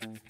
Mm-hmm.